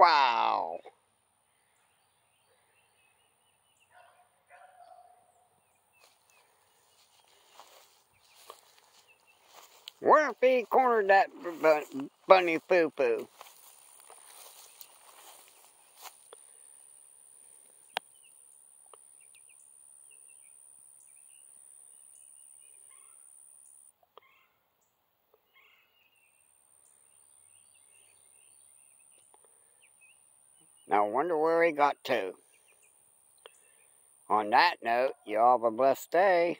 Wow. What if he cornered that bunny poo-poo? Now, I wonder where he got to. On that note, you all have a blessed day.